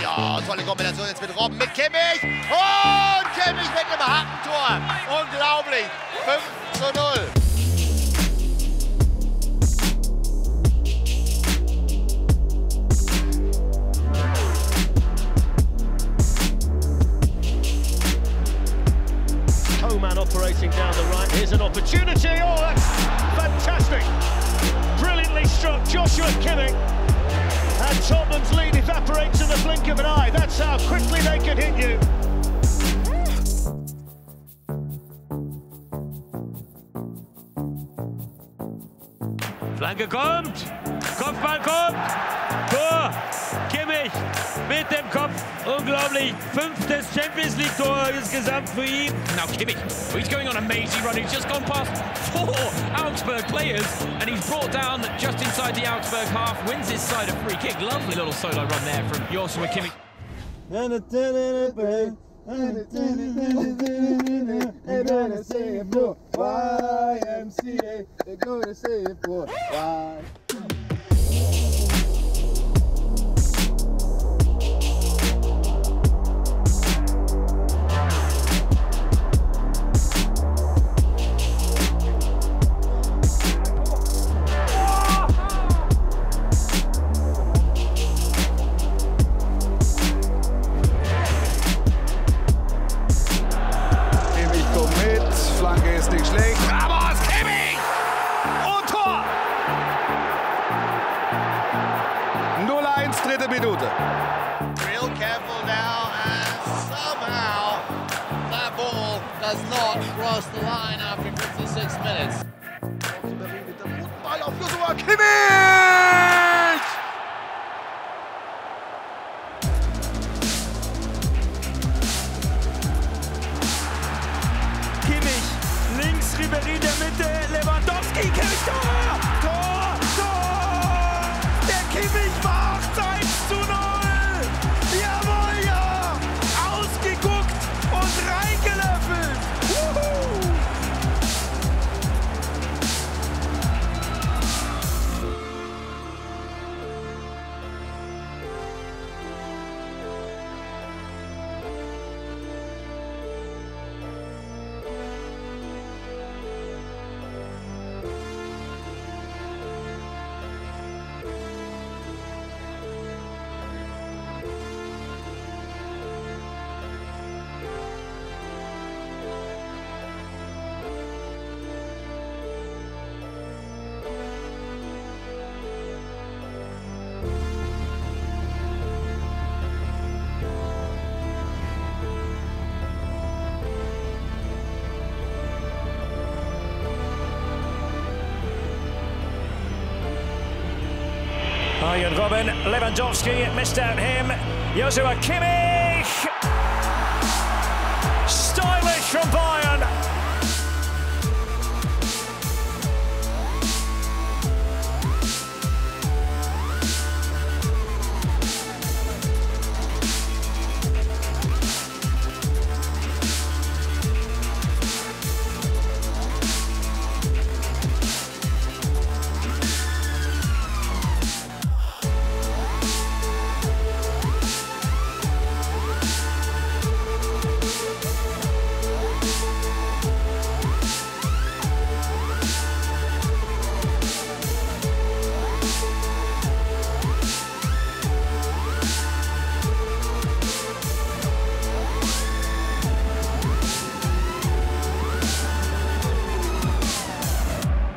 Ja, tolle Kombination jetzt mit Robben, mit Kimmich. Und Kimmich mit einem Hackentor. Unglaublich. 5 zu 0. Here's an opportunity. Oh, that's fantastic. Brilliantly struck Joshua Kimmich. And Tottenham's lead evaporates in the blink of an eye. That's how quickly they can hit you. Flanke kommt. Kopfball kommt. Tor. Kimmich mit dem Kopf. Unglaublich. Fünftes Champions League Tor insgesamt für ihn. Now Kimmich, he's going on a mazy run. He's just gone past four Augsburg players and he's brought down just inside the Augsburg half, wins his side a free kick. Lovely little solo run there from Joshua Kimmich. YMCA, they're gonna say it for why. Minute. Real careful now. And somehow that ball does not cross the line after 56 minutes. Ball auf Joshua Kimmich! Kimmich. Links Ribery der Mitte. Lewandowski. Kimmich. Arjen Robben, Lewandowski missed out him. Joshua Kimmich. Stylish from Bayern.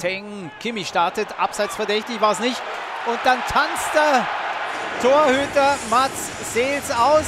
Teng, Kimmich startet, abseits verdächtig war es nicht. Und dann tanzt der Torhüter Mats Seels aus.